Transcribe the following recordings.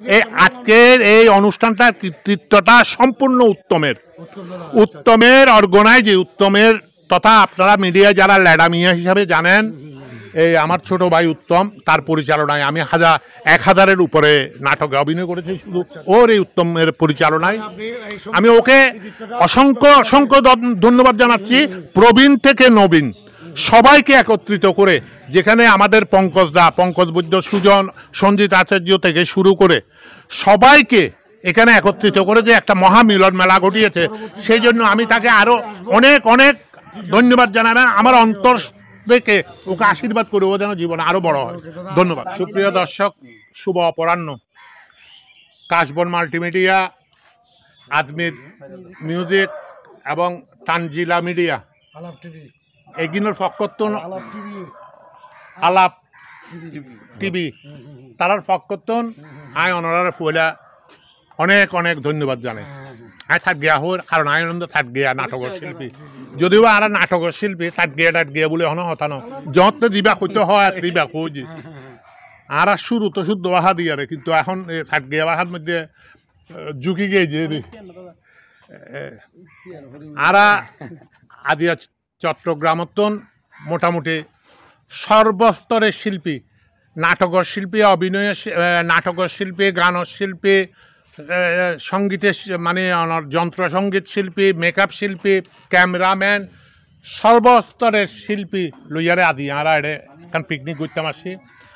এই আজকের এই অনুষ্ঠানটার কৃতিত্বটা সম্পূর্ণ উত্তমের। উত্তমের অর্গনাইজ উত্তমের তথা আপনারা মিডিয়া যারা ল্যাডামিয়া হিসাবে জানেন এই আমার ছোট ভাই উত্তম, তার পরিচালনায় আমি হাজার এক হাজারের উপরে নাটকে অভিনয় করেছি শুধু ওর এই উত্তমের পরিচালনায়। আমি ওকে অসংখ্য অসংখ্য ধন্যবাদ জানাচ্ছি। প্রবীণ থেকে নবীন। সবাইকে একত্রিত করে যেখানে আমাদের পঙ্কজ দা, পঙ্কজ বৈদ্য সুজন, সঞ্জিত আচার্য থেকে শুরু করে সবাইকে এখানে একত্রিত করে যে একটা মহামিলন মেলা ঘটিয়েছে। সেই জন্য আমি তাকে আরও অনেক অনেক ধন্যবাদ জানাবেন আমার অন্তর থেকে ওকে আশীর্বাদ করে, ও যেন জীবন আরও বড় হয়। ধন্যবাদ। সুপ্রিয় দর্শক, শুভ অপরাহ্ন। কাশবন মাল্টিমিডিয়া, আজমির মিউজিক এবং তানজিলা মিডিয়া। এগিনোর ফকত্তন আলাপ টিভি। তারার ফকত্তন আয় অনরারে ফুয়েলা। অনেক অনেক ধন্যবাদ জানে। আয় থাক গিয়া হোর কারণ আয় আনন্দ থাক গিয়া নাটকের শিল্পী। যদিও আর নাটকের শিল্পী থাক গিয়া টাট গিয়া বলে হন হতানো। যত দিবা হইতে হয় আর দিবা খুঁজি। আর আর শুরু তো শুদ্ধ বাহা দিয়ে রে কিন্তু এখন এই থাক গিয়া বাহার মধ্যে ঝুঁকি গিয়েছে রে। আরা আদিয়া চট্টগ্রামতন মোটামুটি সর্বস্তরের শিল্পী নাটকের শিল্পী অভিনয়ের শি- নাটকের শিল্পী গানের শিল্পী আহ, সঙ্গীতের মানে অনার যন্ত্র শিল্পী মেকআপ শিল্পী ক্যামেরাম্যান সর্বস্তরের শিল্পী লইয়ারে আদি আরা এড়ে এখন পিকনিক করতাম আসি।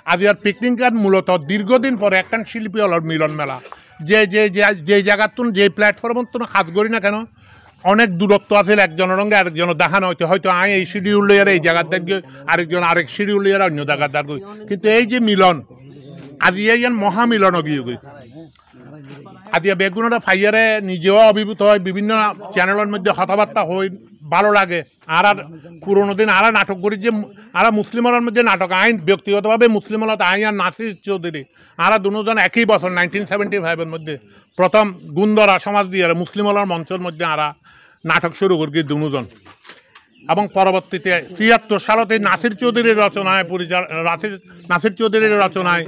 আদি আর পিকনিক আর মূলত দীর্ঘদিন পরে একখান শিল্পী হল মিলন মেলা যে যে যে- জায়গার তুন যে প্ল্যাটফর্মের তুন কাজ করি না কেন অনেক দূরত্ব আছে, একজনের রঙে আরেকজনের দেখানো হয়তো হয়তো আই এই শিডিউল লইয়ার এই জায়গার দেখবে আরেকজন আরেক শিডিউল লইয়ার অন্য জায়গার দেখবে কিন্তু এই যে মিলন, আজি এই মহামিলন গিয়ে গই আজি বেগুনটা ফাইয়ারে নিজেও অভিভূত হয়, বিভিন্ন চ্যানেলের মধ্যে কথাবার্তা হই ভালো লাগে। আর আর পুরোনো দিন আর নাটক করি যে, আর মুসলিমের মধ্যে নাটক, আইন, ব্যক্তিগতভাবে মুসলিমলত আইন আর নাসির চৌধুরী। আর দুজন একই বছর নাইনটিন সেভেন্টি ফাইভের মধ্যে প্রথম গুন্দরা সমাজ দিয়ে মুসলিমলার মঞ্চের মধ্যে আরা নাটক শুরু করি দুজন এবং পরবর্তীতে ছিয়াত্তর সালতে নাসির চৌধুরীর রচনায় পরিচাল, নাসির নাসির চৌধুরীর রচনায়,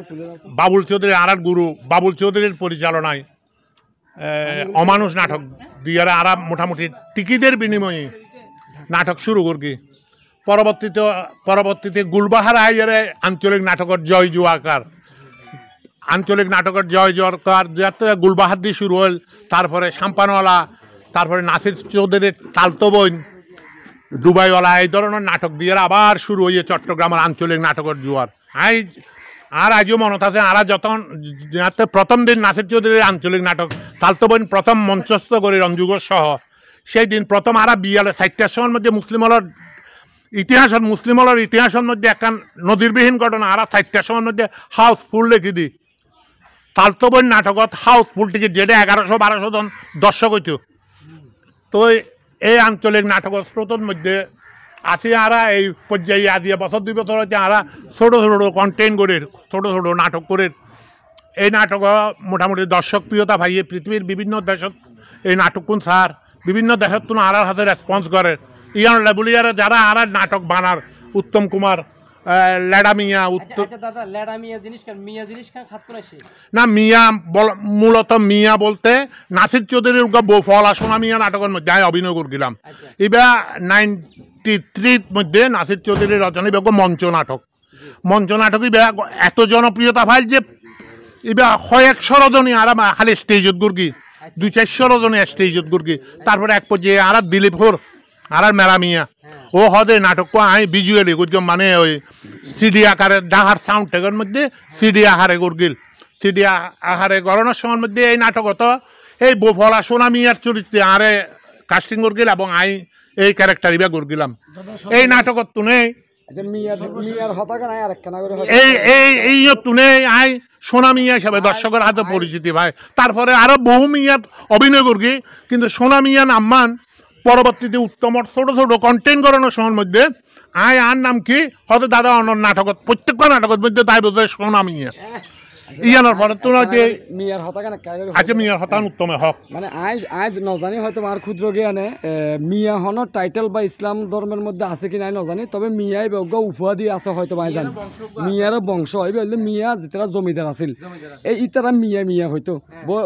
বাবুল চৌধুরী, আর গুরু বাবুল চৌধুরীর পরিচালনায় অমানুষ নাটক দিয়ে আর মোটামুটি টিকিটের বিনিময়ে নাটক শুরু করি পরবর্তীতে পরবর্তীতে গুলবাহার আইয়ারে আঞ্চলিক নাটকের জয় জুয়াকার। আঞ্চলিক নাটকের জয় জয়কার যাতে গুলবাহার দিয়ে শুরু হল তারপরে সাম্পানওয়ালা, তারপরে নাসির চৌধুরীর তালতো বইন ডুবাইওয়ালা এই ধরনের নাটক দিয়ে আবার শুরু হয়ে চট্টগ্রামের আঞ্চলিক নাটকের জোয়ার। আই আর আজও মনত আছে, আর যখন প্রথম দিন নাসির চৌধুরীর আঞ্চলিক নাটক, তালতো বইন প্রথম মঞ্চস্থ করি রঞ্জুগর সহ। সেই দিন প্রথম আরা বিয়ালে ষাটটার সময়ের মধ্যে মুসলিমলের ইতিহাসের মুসলিমলের ইতিহাসের মধ্যে একখান নদীরবিহীন ঘটনা। আর ষাটটার সময়ের মধ্যে হাউসফুল লিখি দি। তালতো বইন নাটকত হাউসফুল টিকিট, যেটা এগারোশো, বারোশো জন দর্শক হইতো। তো এই আঞ্চলিক নাটকের স্রোতের মধ্যে আছে আরা এই পর্যায়ে আদিয়া বছর দুই বছর হচ্ছে আরা ছোটো ছোটো কন্টেন্ট করে ছোটো ছোটো নাটক করে এই নাটক মোটামুটি দর্শক প্রিয়তা ভাইয়ে পৃথিবীর বিভিন্ন দেশত এই নাটক কোন স্যার বিভিন্ন দেশত তুন আরার হাতে রেসপন্স করে। ইয়ান লেবুলিয়ারে যারা আর নাটক বানার উত্তম কুমার আহ, লেডা মিয়া উত্তম আচ্ছা না মিয়া মূলত মিয়া বলতে নাসির চৌধুরীর বউ ফলা সোনা মিয়া নাটকের মধ্যে আমি অভিনয় করছিলাম। আচ্ছা। এবার নাইনটি থ্রির মধ্যে নাসির চৌধুরীর রচনা এবার মঞ্চ নাটক। মঞ্চ নাটক এবার এত জনপ্রিয়তা পাইল যে এবার কয়েকশো রজনী আর খালি স্টেজত গুরগি দুই চারশো রজনী স্টেজত গুরগি তারপরে এক পর্যায়ে আর দিলীপ হোর আর মেলা মিয়া। ও হদে নাটক আই ভিজুয়ালি গুরগম মানে ওই সিডি আকারে ডাহার সাউন্ড টেকের মধ্যে সিডি আহারে গুরগিল। সিডি আহারে গরমের সময়ের মধ্যে এই নাটক নাটকত এই বোফলা সোনা মিয়ার চরিত্রে আরে কাস্টিং করগিল এবং আই এই ক্যারেক্টার ইবা করগিলাম। এই নাটকত তুনে এই আই সোনা মিয়া হিসাবে দর্শকের হাতে পরিচিতি ভাই। তারপরে আরও বহু মিয়া অভিনয় করি কিন্তু সোনা মিয়া নাম্মান পরবর্তীতে উত্তম ছোট ছোট কন্টেন্ট করানোর সময়ের মধ্যে আয় আর নাম কি? হয়তো দাদা অন্য নাটকত প্রত্যেকটা নাটকের মধ্যে তাই বোধ সোনা মিয়া। ইয়ানোর পরে তো যে মিয়ার হতা কেন কাজ করে আজ মিয়ার হতান উত্তমে হক মানে আজ আজ নজানি হয়তো আমার ক্ষুদ্র জ্ঞানে মিয়া হন টাইটেল বা ইসলাম ধর্মের মধ্যে আছে কি নাই নজানি তবে মিয়াই বজ্ঞ উফুয়া দিয়ে আছে হয়তো ভাই জানি মিয়ার বংশ হইবে হইলে মিয়া যেতারা জমিদার আছিল। এই ইতারা মিয়া মিয়া হয়তো।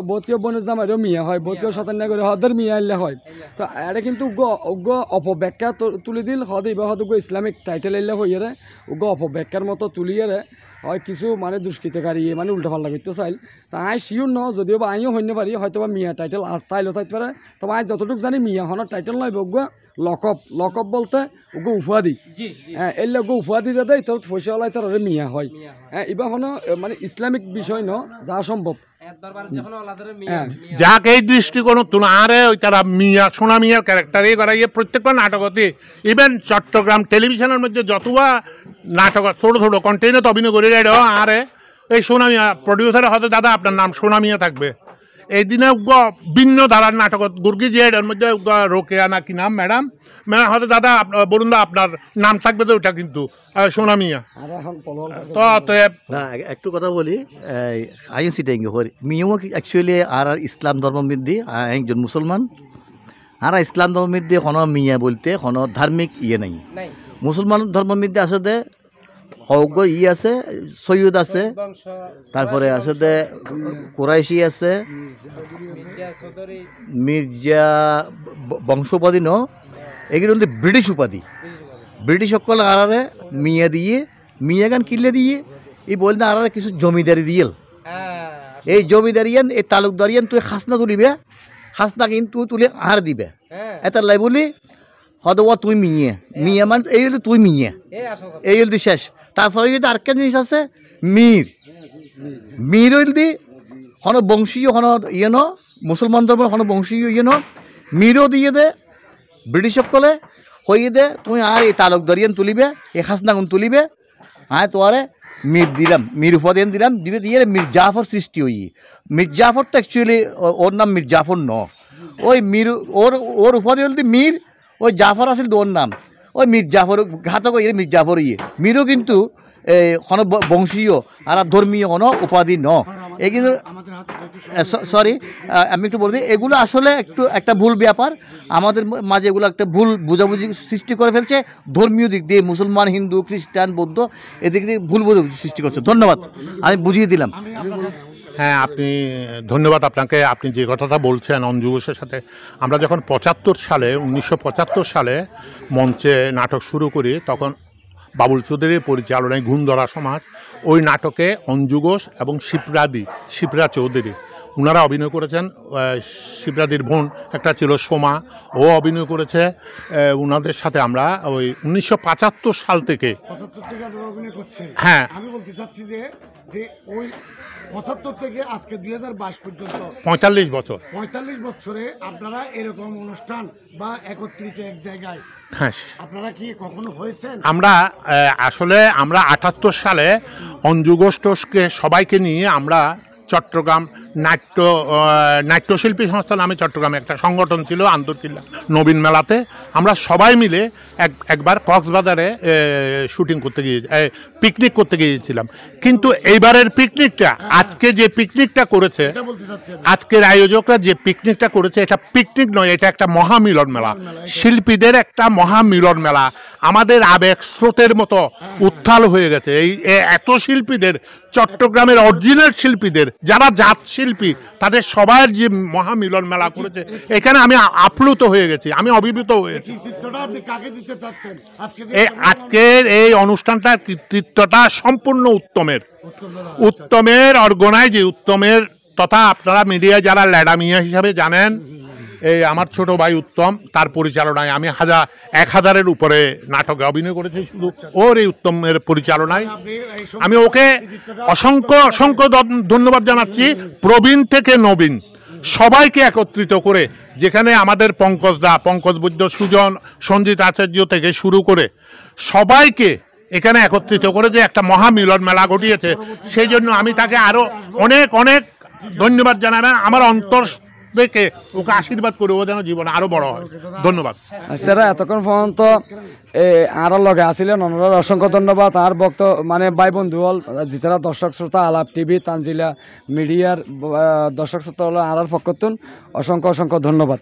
বোধকেও বনে জামাইরও মিয়া হয় বোধকেও শতান্য করে হদের মিয়া আইলে হয়। তো এটা কিন্তু উগ্র উগ্র অপব্যাখ্যা তুলি দিল হদ ইবা হদ উগ্র ইসলামিক টাইটেল আইলে হইয়ারে উগ্র অপব্যাখ্যার মতো তুলিয়ারে হয় কিছু মানে দুষ্কৃতকারী মানে উল্টা পাল্টা করতে চাইল। তা আই শিওর ন যদিও বা আইও হইতে পারি হয়তো বা মিয়া টাইটেল তাইলেও থাকতে পারে। তবে আই যতটুকু জানি মিয়া হনের টাইটেল নয় উগ্র লকপ লকপ বলতে ওগো দি হ্যাঁ এই লোক উফুয়া দাদা তোর পয়সা ওলাই তোর মিয়া হয়। মিয়া হয়। হ্যাঁ এবার হনো মানে ইসলামিক বিষয় ন যা সম্ভব এর দরবারে যখন ওলাদের মিয়া হ্যাঁ। যাক এই দৃষ্টিকোণ তুন আরে ওই তারা মিয়া সোনা মিয়ার ক্যারেক্টারই করাইয়ে প্রত্যেকটা নাটকতে ইভেন চট্টগ্রাম টেলিভিশনের মধ্যে যতবা নাটক ছোট ছোট কন্টেন্ট অভিনয় করে রেড আরে এই সোনা মিয়া প্রডিউসার হয়তো দাদা আপনার নাম সোনা মিয়া থাকবে এই দিনে ভিন্ন ধারার নাটক গুর্গি যে এর মধ্যে রোকেয়া না কি নাম ম্যাডাম? ম্যাডাম হয়তো দাদা আপনার বলুন দা আপনার নাম থাকবে তো ওটা কিন্তু। আহ, সোনা মিয়া। আর তো তো না একটু কথা বলি। আইন সিটাই হরি। মিও অ্যাকচুয়ালি আর আর ইসলাম ধর্মবিদ্যি একজন মুসলমান। আর ইসলাম ধর্মবিদ্যি কোনো মিয়া বলতে কোনো ধার্মিক ইয়ে নাই। নাই। মুসলমান ধর্মবিদ্যি আছে দে ই আছে সৈয়দ আছে তারপরে আছে দে কোরাইশি আছে মির্জা ব- বংশোপাধি ন এগুলো হচ্ছে ব্রিটিশ উপাধি। ব্রিটিশ সকল আরারে মিয়া দিয়ে মিয়া গান কিনলে দিয়ে এই বলতে আরারে কিছু জমিদারি দিয়েল এই জমিদারিয়ান এই তালুকদারি তালুকদারিয়ান তুই খাসনা তুলিবে খাসনা কিন্তু তুলে আর দিবে। হ্যাঁ। এটা লাই বলি হয়তো ও তুই মিয়ে। মিয়ে মানে এই হলো তুই মিয়ে। এই আসল কথা। এই হলো শেষ। তারপরে যদি আরেকটা জিনিস আছে মীর। মীর হইল দি হন বংশীয় হন ইয়ে ন মুসলমান ধর্মের হন বংশীয় ইয়ে ন মীরও দিয়ে দে ব্রিটিশ সকলে হইয়ে দে তুমি আর এই তালুকদারিয়ান তুলিবে এই খাসনাগুন তুলিবে হ্যাঁ তোয়ারে মীর দিলাম মীর উপাদান দিলাম দিবে দিয়ে মীর জাফর সৃষ্টি হই। মীর জাফর তো অ্যাকচুয়ালি ওর নাম মীর জাফর ন। ওই মীর ওর ওর উপাধি হলদি মীর ওই জাফর আছিল তো ওর নাম। ওই মীর জাফর, ঘাতক ইয়ে মীর জাফর ইয়ে। মীরও কিন্তু এই কোনো বংশীয়, আর ধর্মীয় কোনো উপাধি ন। এগুলো সরি আমি একটু বলে এগুলো আসলে একটু একটা ভুল ব্যাপার। আমাদের মাঝে এগুলো একটা ভুল বোঝাবুঝি সৃষ্টি করে ফেলছে। ধর্মীয় দিক দিয়ে মুসলমান, হিন্দু, খ্রিস্টান, বৌদ্ধ, এদিক দিয়ে ভুল বোঝাবুঝি সৃষ্টি করছে। ধন্যবাদ। আমি বুঝিয়ে দিলাম। হ্যাঁ আপনি, ধন্যবাদ আপনাকে। আপনি যে কথাটা বলছেন অঞ্জু সাথে, আমরা যখন পঁচাত্তর সালে, উনিশশো পঁচাত্তর সালে মঞ্চে নাটক শুরু করি, তখন বাবুল চৌধুরীর পরিচালনায় গুণধরা সমাজ, ওই নাটকে অঞ্জুঘোষ এবং শিপ্রাদি শিপ্রা চৌধুরী ওনারা অভিনয় করেছেন আহ, শিপ্রাদির বোন একটা ছিল সোমা ও অভিনয় করেছে ওনাদের সাথে আমরা ওই উনিশশো পঁচাত্তর সাল থেকে হ্যাঁ। আমি বলতে চাচ্ছি যে যে ওই পঁচাত্তর থেকে আজকে দুই হাজার বাইশ পর্যন্ত পঁয়তাল্লিশ বছর। পঁয়তাল্লিশ বছরে আপনারা এরকম অনুষ্ঠান বা একত্রিত এক জায়গায় হ্যাঁ। আপনারা কি কখনো হয়েছেন? আমরা আসলে আমরা আটাত্তর সালে অঞ্জু গোষ্ঠকে সবাইকে নিয়ে আমরা চট্টগ্রাম নাট্য নাট্যশিল্পী সংস্থা নামে চট্টগ্রামে একটা সংগঠন ছিল আন্তর্কিল্লা নবীন মেলাতে। আমরা সবাই মিলে এক একবার কক্সবাজারে শুটিং করতে গিয়ে পিকনিক করতে গিয়েছিলাম। কিন্তু এইবারের পিকনিকটা আজকে যে পিকনিকটা করেছে। আজকের আয়োজকরা যে পিকনিকটা করেছে এটা পিকনিক নয় এটা একটা মহামিলন মেলা। শিল্পীদের একটা মহামিলন মেলা। আমাদের আবেগ স্রোতের মতো উত্থাল হয়ে গেছে। এই এত শিল্পীদের চট্টগ্রামের অরিজিনাল শিল্পীদের যারা জাত শিল্পী তাদের সবার যে মহামিলন মেলা করেছে এখানে আমি আপ্লুত হয়ে গেছি আমি অভিভূত হয়েছি এই আজকের এই অনুষ্ঠানটার কৃতিত্বটা সম্পূর্ণ উত্তমের। উত্তমের অর্গনাইজ উত্তমের তথা আপনারা মিডিয়া যারা ল্যাডামিয়া হিসাবে জানেন এই আমার ছোট ভাই উত্তম, তার পরিচালনায় আমি হাজার এক হাজারের উপরে নাটকে অভিনয় করেছি শুধু ওর এই উত্তমের পরিচালনায়। আমি ওকে অসংখ্য অসংখ্য ধন্যবাদ জানাচ্ছি, প্রবীণ থেকে নবীন। সবাইকে একত্রিত করে যেখানে আমাদের পঙ্কজ দা, পঙ্কজ বৈদ্য, সুজন, সঞ্জিত আচার্য থেকে শুরু করে সবাইকে এখানে একত্রিত করে যে একটা মহামিলন মেলা ঘটিয়েছে। সেই জন্য আমি তাকে আরও অনেক অনেক ধন্যবাদ জানাবেন আমার অন্তর থেকে ওকে আশীর্বাদ করে ও যেন জীবন আরও বড় হয়। ধন্যবাদ। তারা এতক্ষণ পর্যন্ত এ আর লগে আসিলেন। ওনারা অসংখ্য ধন্যবাদ। আর বক্ত মানে ভাই বন্ধু হল যেতারা দর্শক শ্রোতা আলাপ টিভি তানজিলা মিডিয়ার দর্শক শ্রোতা হল আর পক্ষতুন অসংখ্য অসংখ্য ধন্যবাদ।